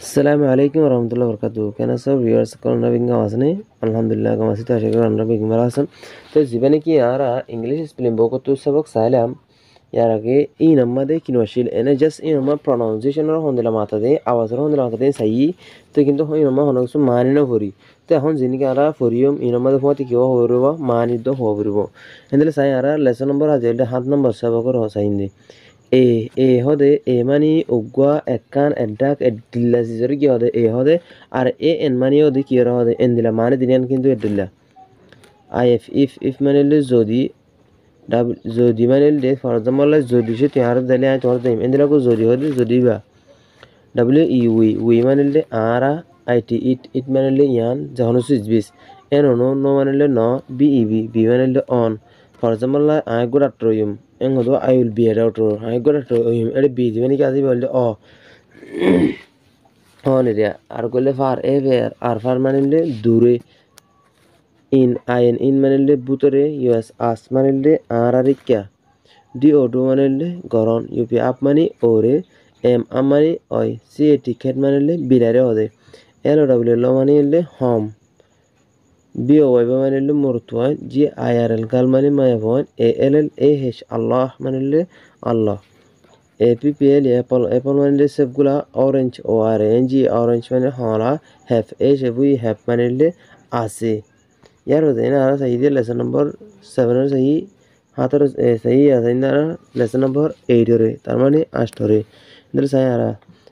আসসালামু আলাইকুম রহমতুল্লাহ বরকাত কেন সব ভিউর সকল নবীনগাঁও আসনে আলহামদুলিল্লাহ আসিত আশা করি অন্যবিং আসন তো যা নাকি আরা ইংলিশ ফিল্ম বকতো সবক চাইলাম ইয়ার আগে ই নম্বর দিয়ে কিনো আসিল এনে জাস্ট ই নম্বর প্রনাউন্সিয়েশন হন দিলাম মাথা দিয়ে আওয়াজের হন মাথা দিয়ে সাই তো কিন্তু ই নম্বর হন কিছু মানি না ফুরি তো এখন যে নাকি আরা ফুরিম ই নম্বর হওয়া কেউ হরব মানিত হ'ব ফুরব এনে সাই আর লেসন নম্বর আজ সাত নম্বৰ সবকৰ চাই দিয়ে এ এ হদে এ মানি উগুয়া এককান এডাক এডিল্লা সিজরে কি হদে এ হদে আর এ এন মানি হদে কি হদে এন দিলা মানে দিলেন কিন্তু এডিল্লা আই এফ ইফ ইফ মানে যদি ডাবল যদি মানে ফর এক্সাম্পল যদি সে তিহার দিলে আই তোমার দিম এন দিলা যদি হদে যদি বা ডাব্লিউ ই উই উই মানে আরা আই টি ইট ইট মানে ইয়ান যখন সুইচ বিস এন নো নো মানে ন বি ই বি বি মানে on for example I good afternoon en godo I will be out or I got to him at be when he বললে অ অন এরিয়া আর করলে ফার এ ফেয়ার আর far মানিলে দূরে in আইন in মানিলে বুতরে US আস মানিলে আর আর ইক্কা ডি ওডো মানিলে গরন ইউপি আপ মানি ওরে এম আম মানি অয় সি এ টিকেট মানিলে বিলারে হদে এল ডাব্লিউ ল মানিলে হম বি ও ওয়াই মানে মরতুয়ান জি আই আর এল গাল মানে এ এল এল এ আল্লাহ মানে আল্লাহ A P P L apple apple মানে সবগুলা orange O R N G orange মানে হলা হ্যাফ এ সেবুই হ্যাফ মানে আছে ইয়ার হচ্ছে না আর সাহি দিয়ে লেসন নম্বর সেভেনের সাহি হাতের সাহি আছে না লেসন নম্বর এইটরে তার মানে আষ্টরে ইন্দ্র সাহি আর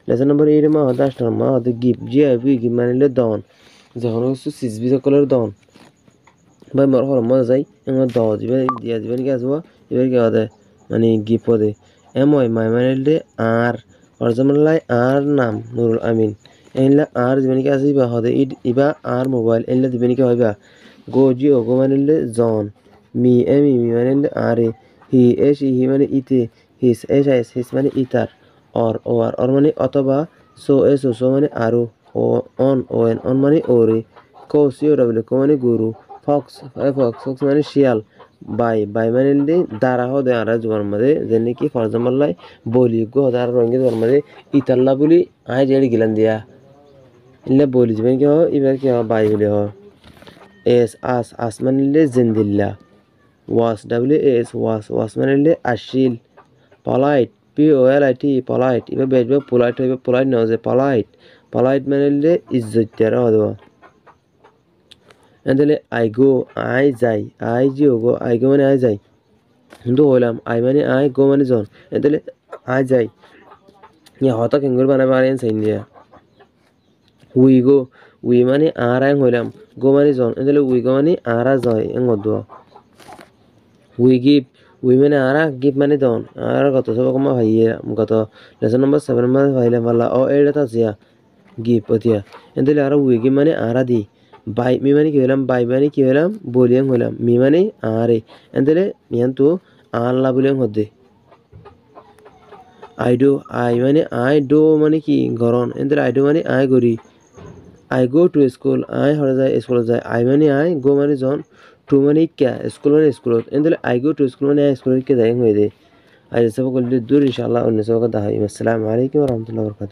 লেসন নম্বর এইট মা হতে আষ্টর মা হতে gift G I P gift মানে দন যখন কিছু সিজবি সকলের দন বা মর হর মজা যাই এমন দ দিবে, দিয়া দিবেন কি আসব এবার কি হবে মানে গিপদে এময় মাই মানে আর অরজমালাই আর নাম নুরুল আমিন। এনলা আর দিবেন কি আসিবা হদে ইবা আর মোবাইল এনলা দিবেন কি হইবা গো জি ও গো মানে জন, মি এম মি মানে আরে হি এস হি মানে ইতে হিস এস এস হিস মানে ইতার অর ও আর অর মানে অথবা সো এস সো মানে আরও অন ও এন অন মানে ওরে কো সি ও ডাব্লিউ কো মানে গরু ফক্স ফক্স ফক্স মানে শিয়াল বাই বাই মানে দারা হদে আর জোয়ার মধ্যে যেন কি ফর এক্সাম্পল লাই বলি গো হদে আর রঙে জোয়ার মধ্যে ইতাল্লা বলি আয় জেড়ি গিলান দিয়া ইল্লা বলি যাবেন কি হ এবার কি হ বাই বলি হ এস আস আস মানে জিন্দিল্লা ওয়াস ডাব্লিউ এস ওয়াস ওয়াস মানে আশিল polite P O L I T polite এবার বেজবে পোলাইট হইবে পোলাইট নয় যে পলাইট মানে ইজ্জতিয়ার হদবা তাহলে আই গো আই যাই I G O go I go মানে আই যাই কিন্তু হইলাম আই মানে আই গো মানে জন তাহলে আই যাই ইয়া হতা কেঙ্গুর বানাবে পারেন সাইন দিয়া উই গো উই মানে আর আই হইলাম গো মানে জন তাহলে উই গো মানে আর আ জয় এং দোয়া উই গিভ উই মানে আর গিভ মানে দন আর কত সব কমা ভাইয়ে গত লেসন নম্বর সেভেন নম্বর ভাইলাম পাল্লা ও এইটা আছে গিভ অতিয়া তাহলে আর উই গিভ মানে আর দি বাই মি মানে কি হইলাম বাই মানে কি হইলাম বলিয়াং হইলাম মি মানে আরে এন্তলে মিয়ান তো আল্লাহ বলিয়াং হদে আই ডো আই মানে আই ডো মানে কি গরন এন্তলে আই ডো মানে আই গরি I go to school I হরে যায় স্কুলত যায় আই মানে আই গো মানে জন টু মানে ইক্কা স্কুল মানে স্কুলত এন্তলে আই গো টু স্কুল মানে আই স্কুলত ইক্কা যায় হয়ে দে আজ সব করলে দূর ইনশাআল্লাহ অন্য সব কথা হয় আসসালামু আলাইকুম রহমতুল্লাহ বরকাতুহ